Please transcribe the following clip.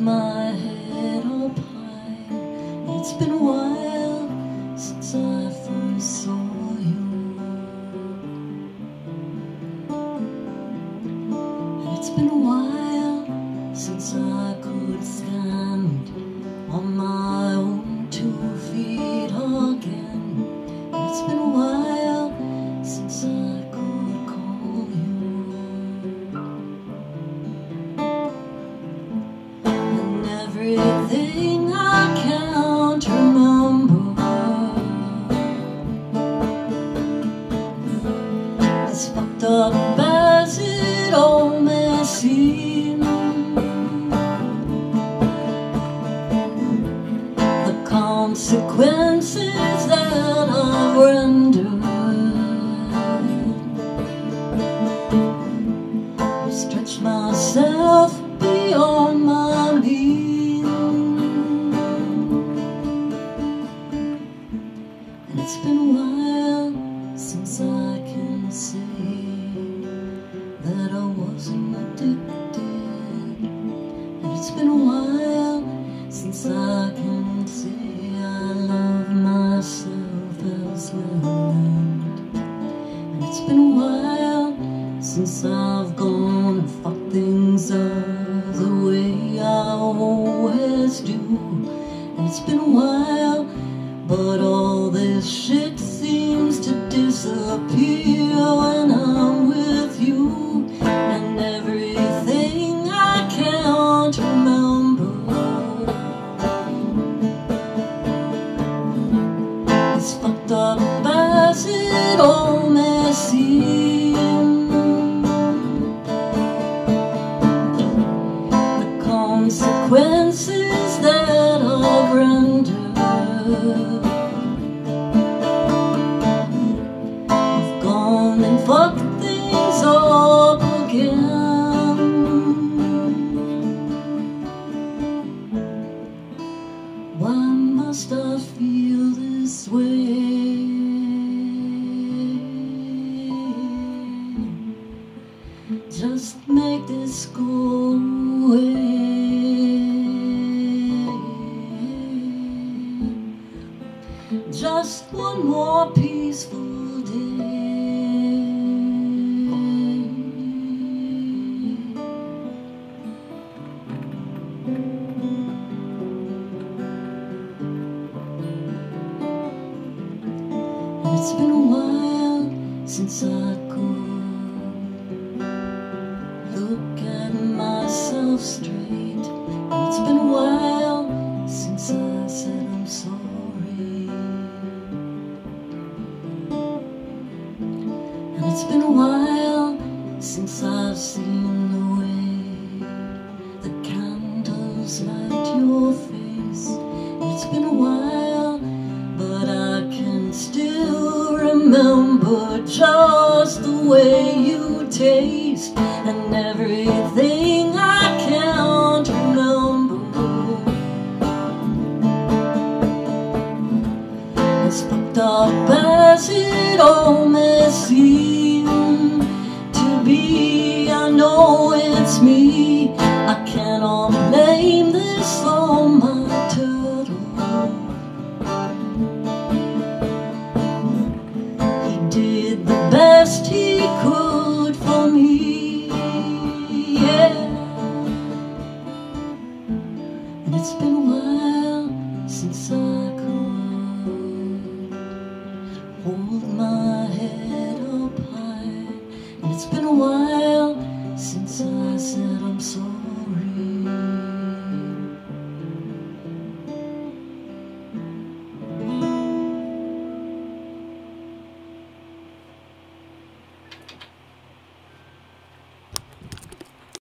my head up high. It's been a while since I first saw you. And it's been a while up as it all may seem. The consequences that I've rendered stretch myself beyond my means. And it's been a while since I can say that I wasn't addicted. And it's been a while since I can say I love myself as well. And it's been a while since I've gone and fucked things up the way I always do. And it's been a while, have gone and fucked things up again. Why must I feel this way? Just make this go Just one more peaceful day. And it's been a while since I could look at myself straight. It's been a while the way the candles light your face. It's been a while, but I can still remember just the way you taste and everything